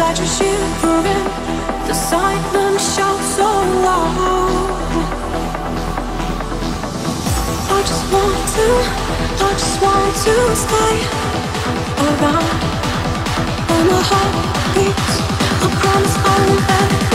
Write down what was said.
inside you shivering. The silence shouts so loud. I just want to, I just want to stay around when my heart beats. I promise I won't.